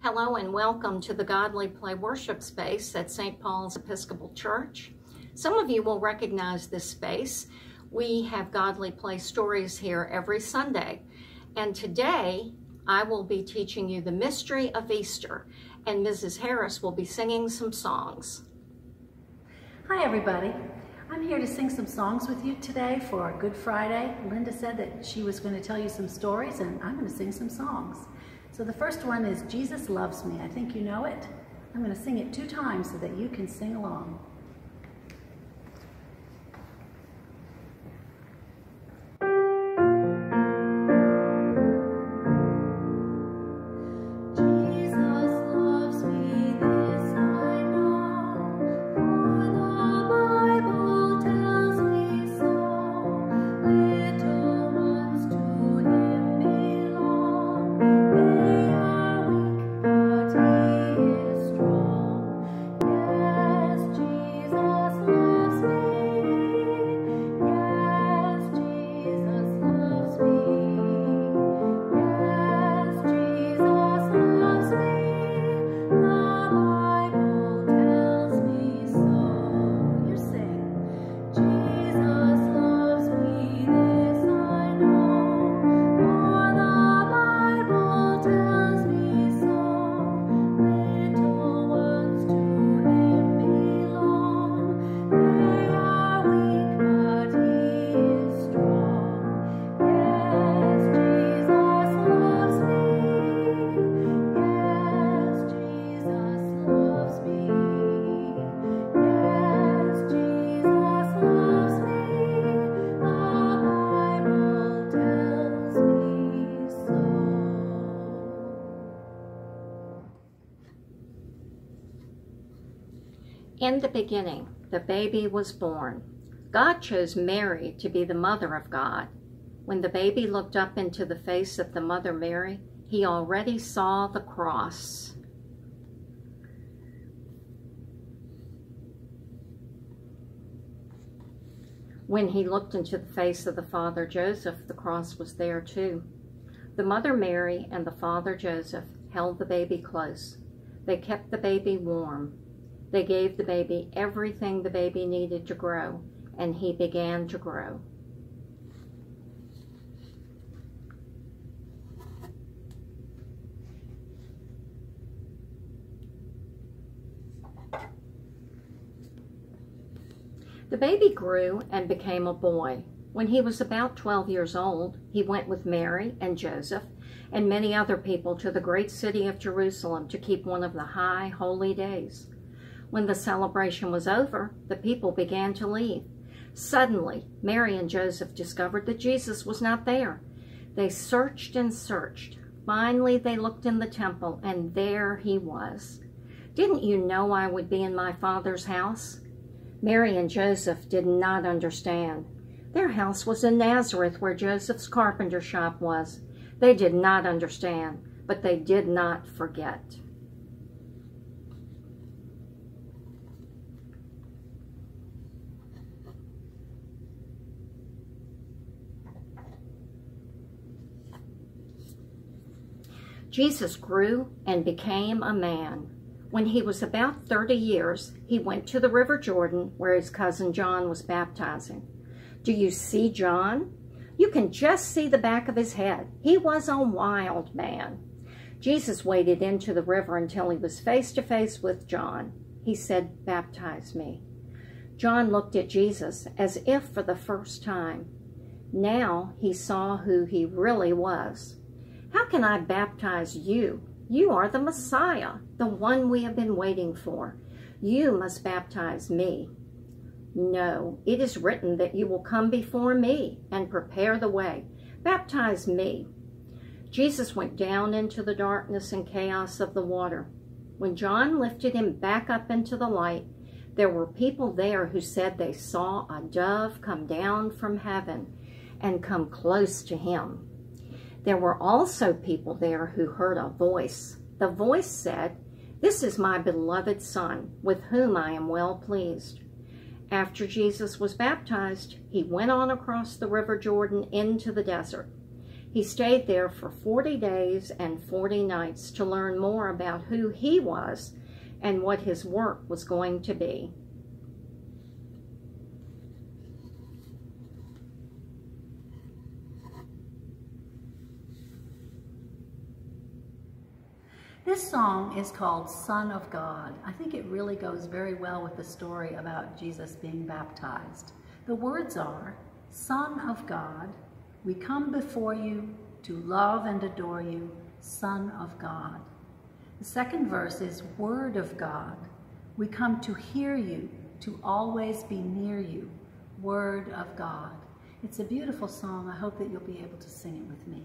Hello and welcome to the Godly Play worship space at St. Paul's Episcopal Church. Some of you will recognize this space. We have Godly Play stories here every Sunday. And today I will be teaching you the mystery of Easter and Mrs. Harris will be singing some songs. Hi everybody. I'm here to sing some songs with you today for Good Friday. Linda said that she was going to tell you some stories and I'm going to sing some songs. So the first one is Jesus Loves Me. I think you know it. I'm going to sing it two times so that you can sing along. In the beginning, the baby was born. God chose Mary to be the mother of God. When the baby looked up into the face of the mother Mary, he already saw the cross. When he looked into the face of the father Joseph, the cross was there too. The mother Mary and the father Joseph held the baby close. They kept the baby warm they gave the baby everything the baby needed to grow, and he began to grow. The baby grew and became a boy. When he was about 12 years old, he went with Mary and Joseph and many other people to the great city of Jerusalem to keep one of the high holy days. When the celebration was over, the people began to leave. Suddenly, Mary and Joseph discovered that Jesus was not there. They searched and searched. Finally, they looked in the temple, and there he was. Didn't you know I would be in my Father's house? Mary and Joseph did not understand. Their house was in Nazareth, where Joseph's carpenter shop was. They did not understand, but they did not forget. Jesus grew and became a man. When he was about 30 years, he went to the River Jordan where his cousin John was baptizing. Do you see John? You can just see the back of his head. He was a wild man. Jesus waded into the river until he was face to face with John. He said, baptize me. John looked at Jesus as if for the first time. Now he saw who he really was. How can I baptize you? You are the Messiah, the one we have been waiting for. You must baptize me. No, it is written that you will come before me and prepare the way. Baptize me. Jesus went down into the darkness and chaos of the water. When John lifted him back up into the light, there were people there who said they saw a dove come down from heaven and come close to him. There were also people there who heard a voice. The voice said, This is my beloved Son, with whom I am well pleased. After Jesus was baptized, he went on across the river Jordan into the desert. He stayed there for 40 days and 40 nights to learn more about who he was and what his work was going to be. This song is called Son of God. I think it really goes very well with the story about Jesus being baptized. The words are, Son of God, we come before you to love and adore you, Son of God. The second verse is Word of God. We come to hear you, to always be near you, Word of God. It's a beautiful song. I hope that you'll be able to sing it with me.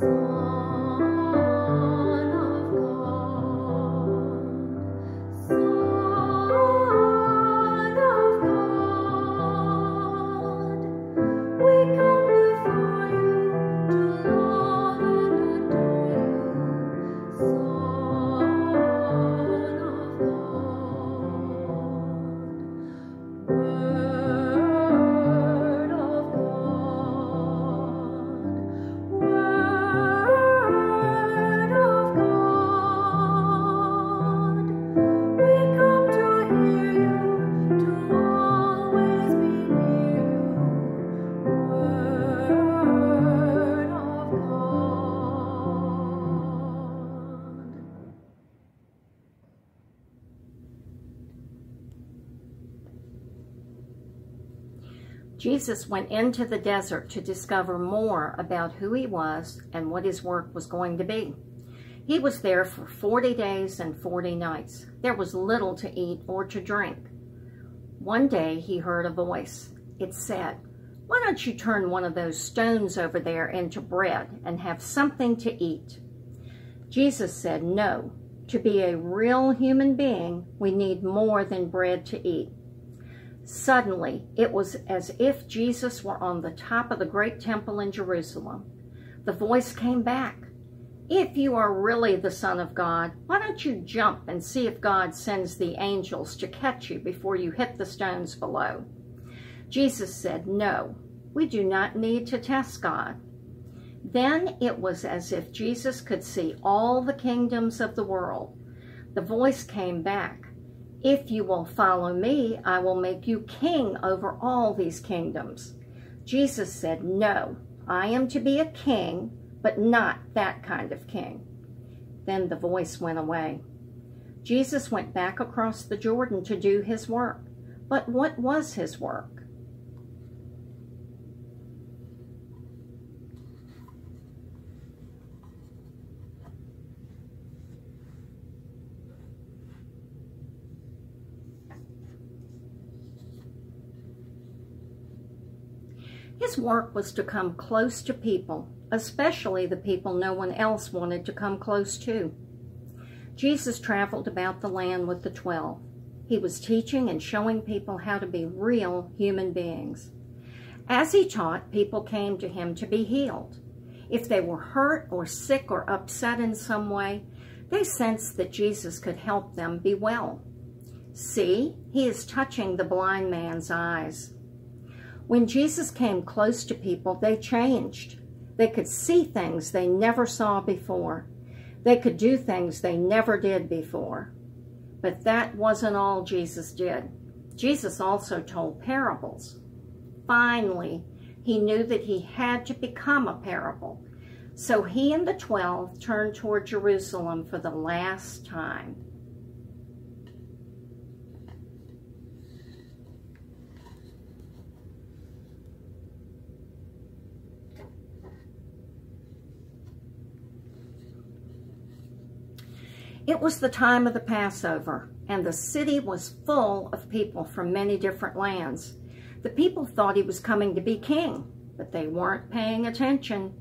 song. Jesus went into the desert to discover more about who he was and what his work was going to be. He was there for 40 days and 40 nights. There was little to eat or to drink. One day he heard a voice. It said, why don't you turn one of those stones over there into bread and have something to eat? Jesus said, no, to be a real human being, we need more than bread to eat. Suddenly, it was as if Jesus were on the top of the great temple in Jerusalem. The voice came back. If you are really the Son of God, why don't you jump and see if God sends the angels to catch you before you hit the stones below? Jesus said, no, we do not need to test God. Then it was as if Jesus could see all the kingdoms of the world. The voice came back. If you will follow me, I will make you king over all these kingdoms. Jesus said, no, I am to be a king, but not that kind of king. Then the voice went away. Jesus went back across the Jordan to do his work. But what was his work? His work was to come close to people, especially the people no one else wanted to come close to. Jesus traveled about the land with the twelve. He was teaching and showing people how to be real human beings. As he taught, people came to him to be healed. If they were hurt or sick or upset in some way, they sensed that Jesus could help them be well. See, he is touching the blind man's eyes. When Jesus came close to people, they changed. They could see things they never saw before. They could do things they never did before. But that wasn't all Jesus did. Jesus also told parables. Finally, he knew that he had to become a parable. So he and the twelve turned toward Jerusalem for the last time. It was the time of the Passover, and the city was full of people from many different lands. The people thought he was coming to be king, but they weren't paying attention.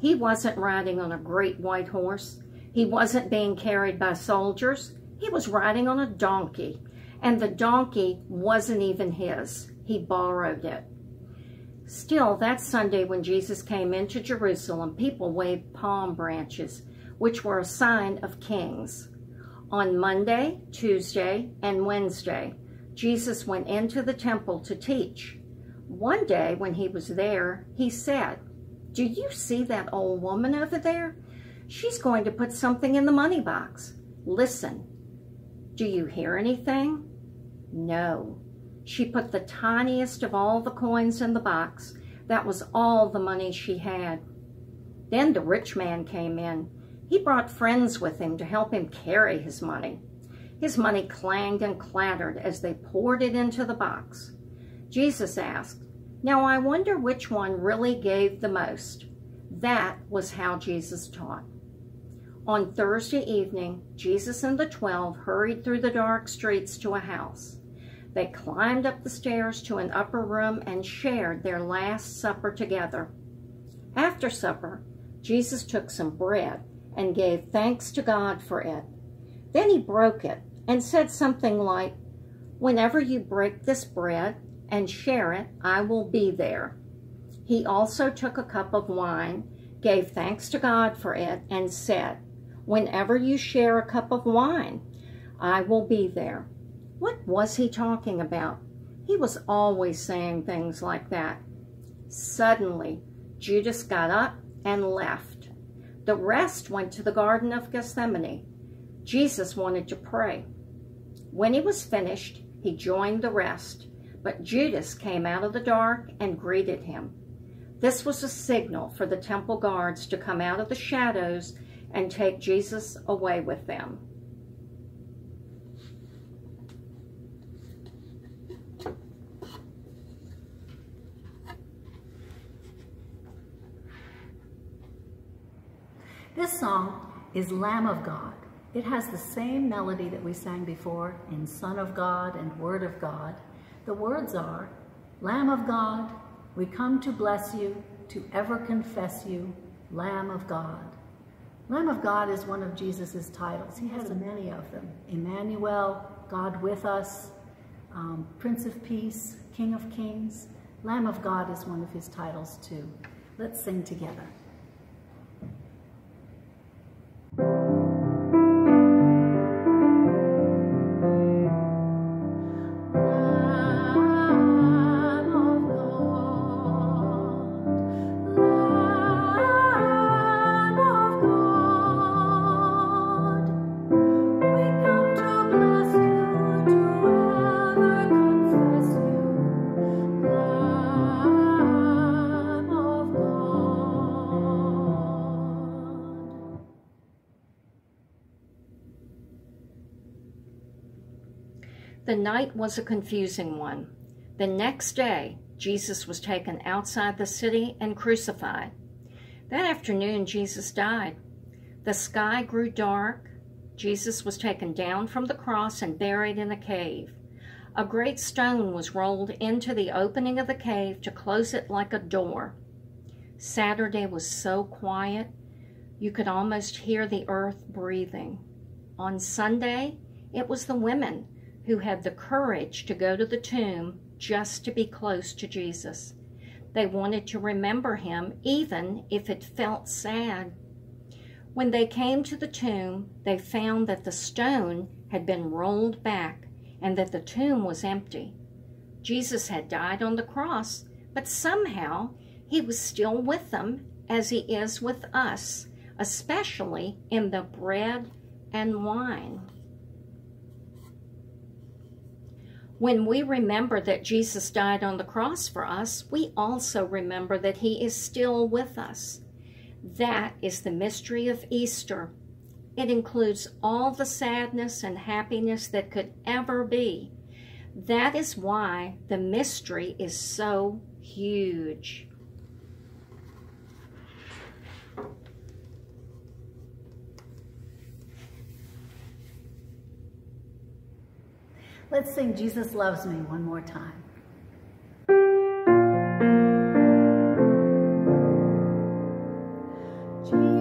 He wasn't riding on a great white horse. He wasn't being carried by soldiers. He was riding on a donkey, and the donkey wasn't even his. He borrowed it. Still, that Sunday when Jesus came into Jerusalem, people waved palm branches which were a sign of kings. On Monday, Tuesday, and Wednesday, Jesus went into the temple to teach. One day when he was there, he said, Do you see that old woman over there? She's going to put something in the money box. Listen. Do you hear anything? No. She put the tiniest of all the coins in the box. That was all the money she had. Then the rich man came in. He brought friends with him to help him carry his money. His money clanged and clattered as they poured it into the box. Jesus asked, Now I wonder which one really gave the most. That was how Jesus taught. On Thursday evening, Jesus and the twelve hurried through the dark streets to a house. They climbed up the stairs to an upper room and shared their Last Supper together. After supper, Jesus took some bread and gave thanks to God for it. Then he broke it and said something like, Whenever you break this bread and share it, I will be there. He also took a cup of wine, gave thanks to God for it, and said, Whenever you share a cup of wine, I will be there. What was he talking about? He was always saying things like that. Suddenly, Judas got up and left. The rest went to the Garden of Gethsemane. Jesus wanted to pray. When he was finished, he joined the rest, but Judas came out of the dark and greeted him. This was a signal for the temple guards to come out of the shadows and take Jesus away with them. This song is Lamb of God. It has the same melody that we sang before in Son of God and Word of God. The words are, Lamb of God, we come to bless you, to ever confess you, Lamb of God. Lamb of God is one of Jesus' titles. He has many of them. Emmanuel, God with us, um, Prince of Peace, King of Kings. Lamb of God is one of his titles too. Let's sing together. The night was a confusing one. The next day, Jesus was taken outside the city and crucified. That afternoon, Jesus died. The sky grew dark. Jesus was taken down from the cross and buried in a cave. A great stone was rolled into the opening of the cave to close it like a door. Saturday was so quiet, you could almost hear the earth breathing. On Sunday, it was the women who had the courage to go to the tomb just to be close to Jesus. They wanted to remember him even if it felt sad. When they came to the tomb, they found that the stone had been rolled back and that the tomb was empty. Jesus had died on the cross, but somehow he was still with them as he is with us, especially in the bread and wine. When we remember that Jesus died on the cross for us, we also remember that he is still with us. That is the mystery of Easter. It includes all the sadness and happiness that could ever be. That is why the mystery is so huge. Let's sing Jesus Loves Me one more time. Jesus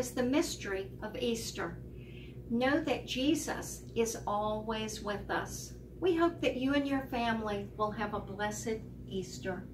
is the mystery of Easter. Know that Jesus is always with us. We hope that you and your family will have a blessed Easter.